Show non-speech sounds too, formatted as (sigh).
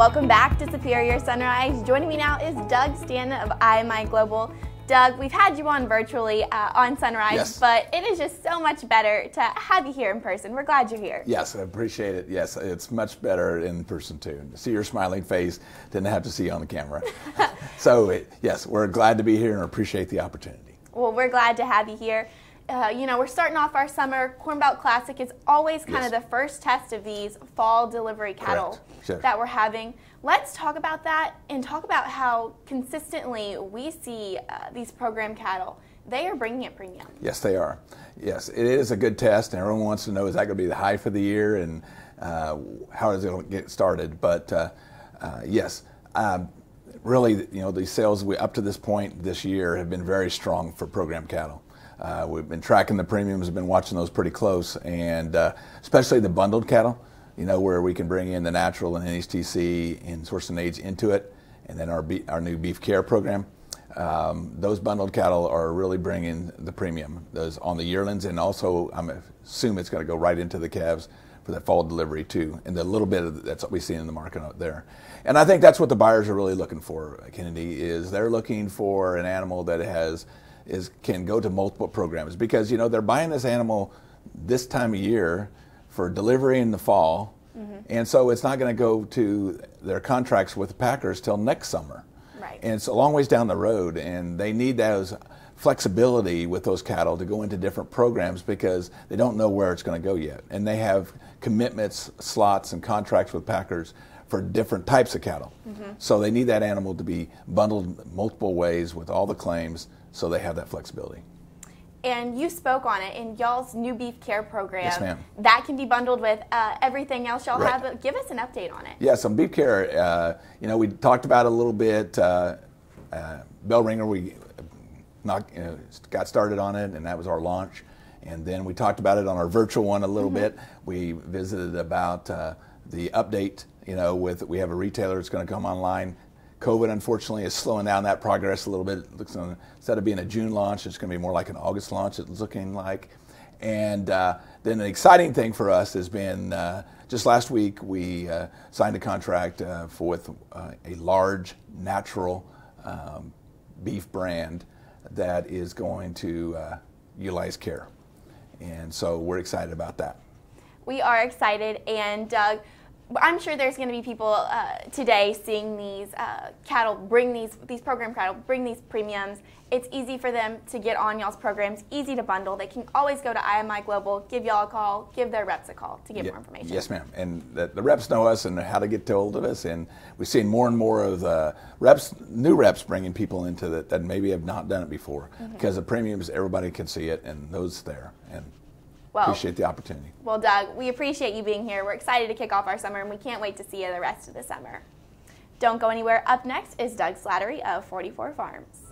welcome back to Superior Sunrise. Joining me now is Doug Stanton of IMI Global. Doug, we've had you on virtually uh, on Sunrise, Yes. but it is just so much better to have you here in person. We're glad you're here. Yes, I appreciate it. Yes, it's much better in person too. To see your smiling face than to have to see you on the camera. (laughs) so, yes, we're glad to be here and appreciate the opportunity. Well, we're glad to have you here. Uh, you know, we're starting off our summer Corn Belt Classic. It's always kind Yes. of the first test of these fall delivery cattle Sure. that we're having. Let's talk about that and talk about how consistently we see uh, these program cattle. They are bringing it premium. Yes, they are. Yes, it is a good test, and everyone wants to know is that going to be the high for the year and uh, how is it going to get started? But uh, uh, yes, um, really, you know, the sales we up to this point this year have been very strong for program cattle. Uh, we've been tracking the premiums, have been watching those pretty close, and uh, especially the bundled cattle. You know, where we can bring in the natural and NHTC and source and age into it, and then our our new beef care program. Um, those bundled cattle are really bringing the premium. Those on the yearlings, and also I assume it's going to go right into the calves for that fall delivery too. And the little bit of that's what we see in the market out there. And I think that's what the buyers are really looking for. Kennedy is they're looking for an animal that has is can go to multiple programs because you know they're buying this animal this time of year for delivery in the fall, mm-hmm. and so it's not going to go to their contracts with the Packers till next summer. Right. And it's a long ways down the road, and they need those flexibility with those cattle to go into different programs because they don't know where it's going to go yet, and they have commitments, slots, and contracts with Packers for different types of cattle. So they need that animal to be bundled multiple ways with all the claims, so they have that flexibility. And you spoke on it in y'all's new beef care program. Yes, ma'am. That can be bundled with uh, everything else y'all Right. have. But give us an update on it. Yeah, some beef care. Uh, you know, we talked about it a little bit. Uh, uh, Bell Ringer, we knocked, you know, got started on it, and that was our launch. And then we talked about it on our virtual one a little bit. We visited about uh, the update. You know, with we have a retailer that's going to come online. COVID, unfortunately, is slowing down that progress a little bit. It looks instead of being a June launch, it's going to be more like an August launch. It's looking like. And uh, then the exciting thing for us has been uh, just last week we uh, signed a contract uh, for with uh, a large natural um, beef brand that is going to uh, utilize care, and so we're excited about that. We are excited, and Doug, I'm sure there's going to be people uh, today seeing these uh, cattle bring these these program cattle bring these premiums. It's easy for them to get on y'all's programs, easy to bundle. They can always go to IMI Global, give y'all a call, give their reps a call to get Ye- more information. Yes, ma'am. And the, the reps know us and how to get to hold of us. And we've seen more and more of the reps, new reps, bringing people into that that maybe have not done it before Mm-hmm. because the premiums everybody can see it and those there and Well, appreciate the opportunity. Well, Doug, we appreciate you being here. We're excited to kick off our summer, and we can't wait to see you the rest of the summer. Don't go anywhere. Up next is Doug Slattery of 44 Farms.